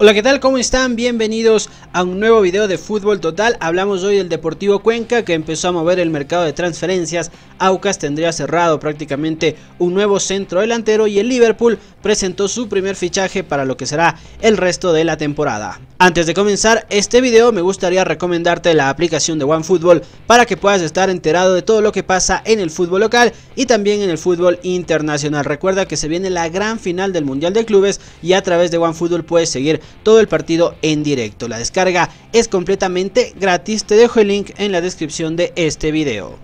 Hola, ¿qué tal? ¿Cómo están? Bienvenidos a un nuevo video de Fútbol Total. Hablamos hoy del Deportivo Cuenca que empezó a mover el mercado de transferencias. Aucas tendría cerrado prácticamente un nuevo centro delantero y el Liverpool presentó su primer fichaje para lo que será el resto de la temporada. Antes de comenzar este video me gustaría recomendarte la aplicación de OneFootball para que puedas estar enterado de todo lo que pasa en el fútbol local y también en el fútbol internacional. Recuerda que se viene la gran final del Mundial de Clubes y a través de OneFootball puedes seguir todo el partido en directo. La descarga es completamente gratis, te dejo el link en la descripción de este video.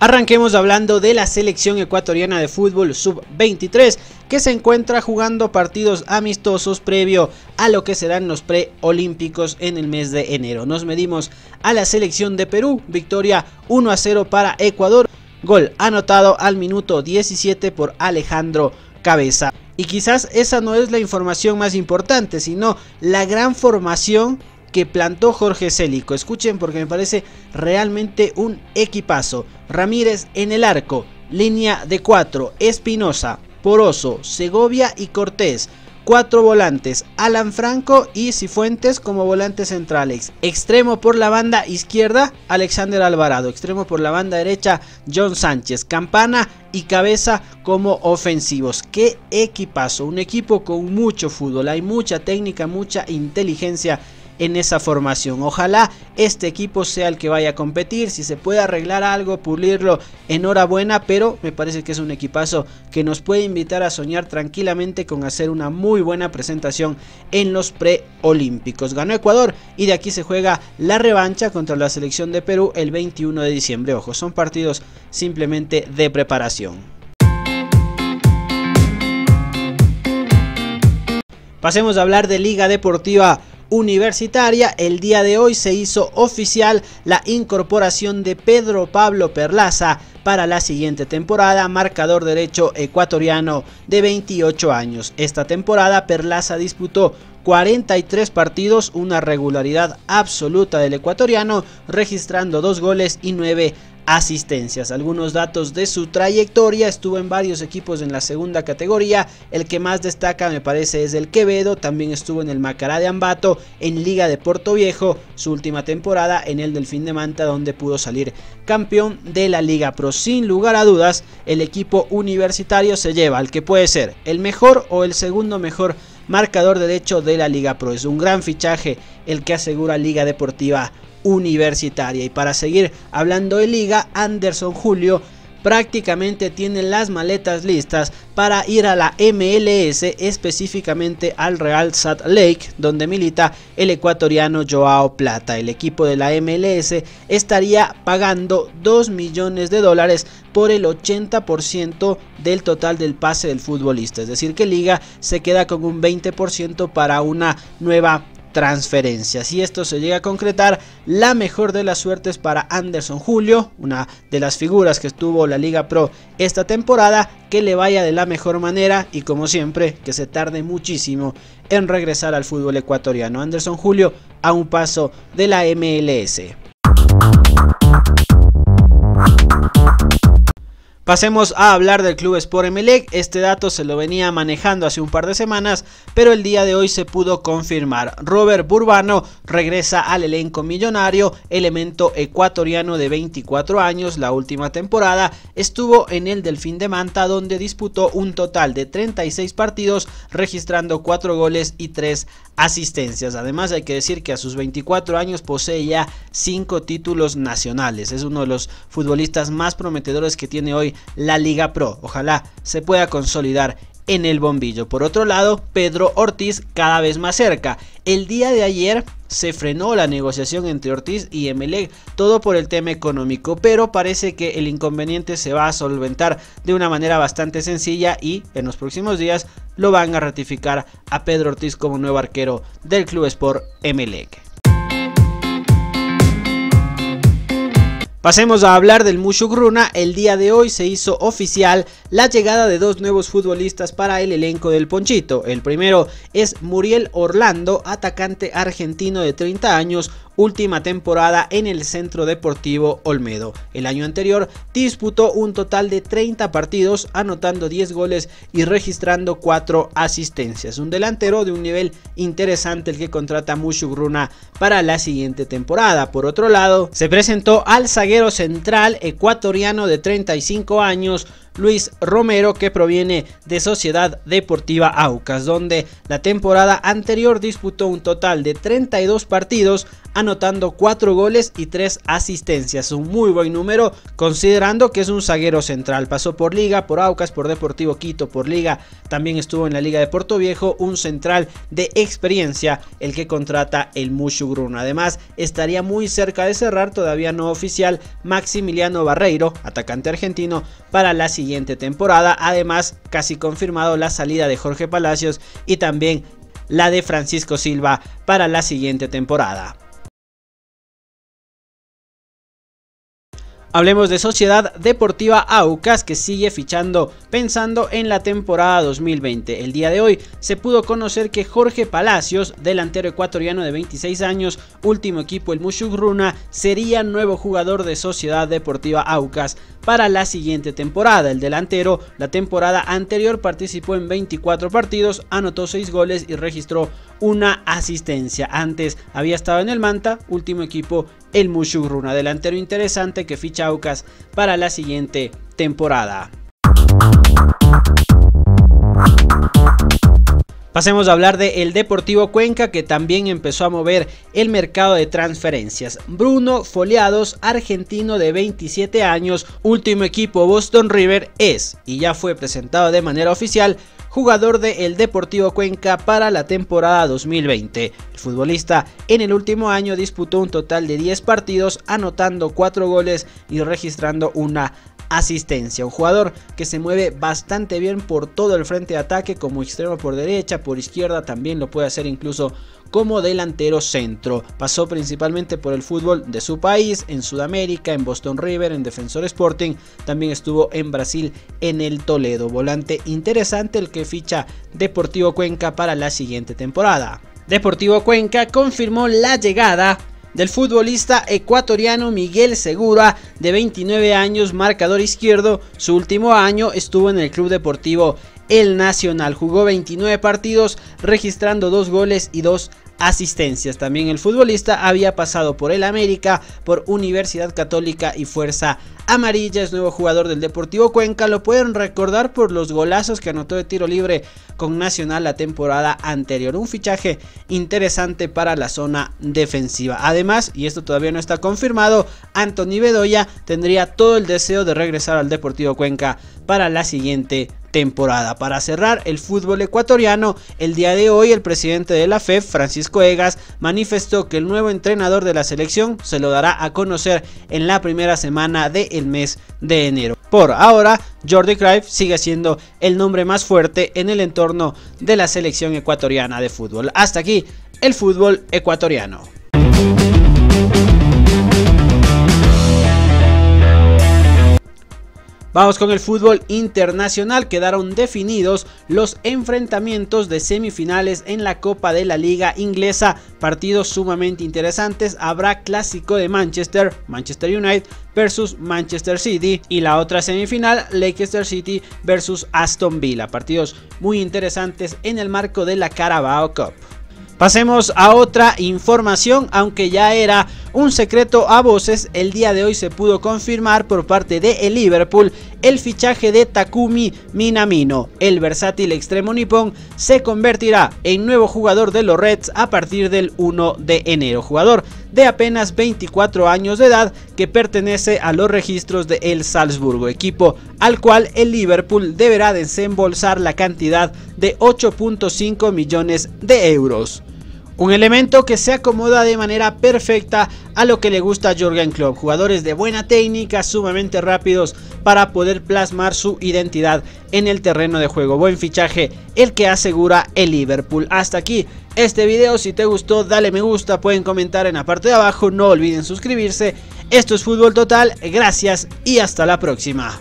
Arranquemos hablando de la selección ecuatoriana de fútbol sub-23 que se encuentra jugando partidos amistosos previo a lo que serán los preolímpicos en el mes de enero. Nos medimos a la selección de Perú, victoria 1 a 0 para Ecuador. Gol anotado al minuto 17 por Alejandro Cabeza. Y quizás esa no es la información más importante, sino la gran formación que plantó Jorge Célico. Escuchen porque me parece realmente un equipazo. Ramírez en el arco, línea de 4, Espinosa, Poroso, Segovia y Cortés cuatro volantes, Alan Franco y Cifuentes como volantes centrales. Extremo por la banda izquierda, Alexander Alvarado. Extremo por la banda derecha, John Sánchez. Campana y cabeza como ofensivos. Qué equipazo, un equipo con mucho fútbol, hay mucha técnica, mucha inteligencia en esa formación. Ojalá este equipo sea el que vaya a competir, si se puede arreglar algo, pulirlo, enhorabuena, pero me parece que es un equipazo que nos puede invitar a soñar tranquilamente con hacer una muy buena presentación en los preolímpicos. Ganó Ecuador y de aquí se juega la revancha contra la selección de Perú el 21 de diciembre. Ojo, son partidos simplemente de preparación. Pasemos a hablar de Liga Deportiva Universitaria, el día de hoy se hizo oficial la incorporación de Pedro Pablo Perlaza para la siguiente temporada, marcador derecho ecuatoriano de 28 años. Esta temporada Perlaza disputó 43 partidos, una regularidad absoluta del ecuatoriano, registrando dos goles y 9 asistencias. Algunos datos de su trayectoria, estuvo en varios equipos en la segunda categoría, el que más destaca me parece es el Quevedo, también estuvo en el Macará de Ambato, en Liga de Puerto Viejo, su última temporada en el Delfín de Manta donde pudo salir campeón de la Liga Pro. Sin lugar a dudas, el equipo universitario se lleva al que puede ser el mejor o el segundo mejor marcador derecho de la Liga Pro. Es un gran fichaje el que asegura Liga Deportiva universitaria. Y para seguir hablando de liga, Anderson Julio prácticamente tiene las maletas listas para ir a la MLS, específicamente al Real Salt Lake, donde milita el ecuatoriano Joao Plata. El equipo de la MLS estaría pagando 2 millones de dólares por el 80% del total del pase del futbolista. Es decir, que Liga se queda con un 20% para una nueva transferencias. Si esto se llega a concretar, la mejor de las suertes para Anderson Julio, una de las figuras que estuvo la Liga Pro esta temporada, que le vaya de la mejor manera y como siempre, que se tarde muchísimo en regresar al fútbol ecuatoriano. Anderson Julio a un paso de la MLS. Pasemos a hablar del club Sport Emelec. Este dato se lo venía manejando hace un par de semanas, pero el día de hoy se pudo confirmar. Robert Burbano regresa al elenco millonario, elemento ecuatoriano de 24 años. La última temporada estuvo en el Delfín de Manta, donde disputó un total de 36 partidos, registrando 4 goles y 3 asistencias. Además, hay que decir que a sus 24 años posee ya 5 títulos nacionales. Es uno de los futbolistas más prometedores que tiene hoy la Liga Pro. Ojalá se pueda consolidar en el bombillo. Por otro lado, Pedro Ortiz cada vez más cerca. El día de ayer se frenó la negociación entre Ortiz y Emelec, todo por el tema económico, pero parece que el inconveniente se va a solventar de una manera bastante sencilla y en los próximos días lo van a ratificar a Pedro Ortiz como nuevo arquero del Club Sport Emelec. Pasemos a hablar del Mushugruna. El día de hoy se hizo oficial la llegada de dos nuevos futbolistas para el elenco del Ponchito. El primero es Muriel Orlando, atacante argentino de 30 años, última temporada en el Centro Deportivo Olmedo. El año anterior disputó un total de 30 partidos, anotando 10 goles y registrando 4 asistencias. Un delantero de un nivel interesante el que contrata Mushugruna para la siguiente temporada. Por otro lado, se presentó al zaguero central ecuatoriano de 35 años, Luis Romero que proviene de Sociedad Deportiva Aucas, donde la temporada anterior disputó un total de 32 partidos, anotando 4 goles y 3 asistencias, un muy buen número considerando que es un zaguero central, pasó por Liga, por Aucas, por Deportivo Quito, por Liga, también estuvo en la Liga de Puerto Viejo, un central de experiencia el que contrata el Mushugruna. Además, estaría muy cerca de cerrar, todavía no oficial, Maximiliano Barreiro, atacante argentino, para la siguiente temporada. Además, casi confirmado la salida de Jorge Palacios y también la de Francisco Silva para la siguiente temporada. Hablemos de Sociedad Deportiva Aucas que sigue fichando pensando en la temporada 2020. El día de hoy se pudo conocer que Jorge Palacios, delantero ecuatoriano de 26 años, último equipo el Mushugruna, sería nuevo jugador de Sociedad Deportiva Aucas para la siguiente temporada. El delantero la temporada anterior participó en 24 partidos, anotó 6 goles y registró una asistencia. Antes había estado en el Manta, último equipo el Mushugruna, delantero interesante que ficha Aucas para la siguiente temporada. Pasemos a hablar de el Deportivo Cuenca que también empezó a mover el mercado de transferencias. Bruno Foliados, argentino de 27 años, último equipo Boston River es y ya fue presentado de manera oficial jugador de el Deportivo Cuenca para la temporada 2020. El futbolista en el último año disputó un total de 10 partidos, anotando 4 goles y registrando una asistencia. Un jugador que se mueve bastante bien por todo el frente de ataque, como extremo por derecha, por izquierda, también lo puede hacer incluso como delantero centro. Pasó principalmente por el fútbol de su país, en Sudamérica, en Boston River, en Defensor Sporting, también estuvo en Brasil en el Toledo. Volante interesante el que ficha Deportivo Cuenca para la siguiente temporada. Deportivo Cuenca confirmó la llegada del futbolista ecuatoriano Miguel Segura, de 29 años, marcador izquierdo. Su último año estuvo en el Club Deportivo El Nacional. Jugó 29 partidos, registrando 2 goles y 2 asistencias. También el futbolista había pasado por el América, por Universidad Católica y Fuerza Amarilla. Es nuevo jugador del Deportivo Cuenca. Lo pueden recordar por los golazos que anotó de tiro libre con Nacional la temporada anterior. Un fichaje interesante para la zona defensiva. Además, y esto todavía no está confirmado, Anthony Bedoya tendría todo el deseo de regresar al Deportivo Cuenca para la siguiente temporada. Para cerrar el fútbol ecuatoriano, el día de hoy el presidente de la FEF, Francisco Egas, manifestó que el nuevo entrenador de la selección se lo dará a conocer en la primera semana del mes de enero. Por ahora, Jordi Cruyff sigue siendo el nombre más fuerte en el entorno de la selección ecuatoriana de fútbol. Hasta aquí el fútbol ecuatoriano. Vamos con el fútbol internacional. Quedaron definidos los enfrentamientos de semifinales en la Copa de la Liga Inglesa. Partidos sumamente interesantes. Habrá clásico de Manchester, Manchester United versus Manchester City. Y la otra semifinal, Leicester City versus Aston Villa. Partidos muy interesantes en el marco de la Carabao Cup. Pasemos a otra información, aunque ya era un secreto a voces, el día de hoy se pudo confirmar por parte de el Liverpool el fichaje de Takumi Minamino. El versátil extremo nipón se convertirá en nuevo jugador de los Reds a partir del 1 de enero. Jugador de apenas 24 años de edad que pertenece a los registros de el Salzburgo, equipo al cual el Liverpool deberá desembolsar la cantidad de 8.5 millones de euros. Un elemento que se acomoda de manera perfecta a lo que le gusta a Jürgen Klopp, jugadores de buena técnica, sumamente rápidos para poder plasmar su identidad en el terreno de juego. Buen fichaje el que asegura el Liverpool. Hasta aquí este video, si te gustó dale me gusta, pueden comentar en la parte de abajo, no olviden suscribirse. Esto es Fútbol Total, gracias y hasta la próxima.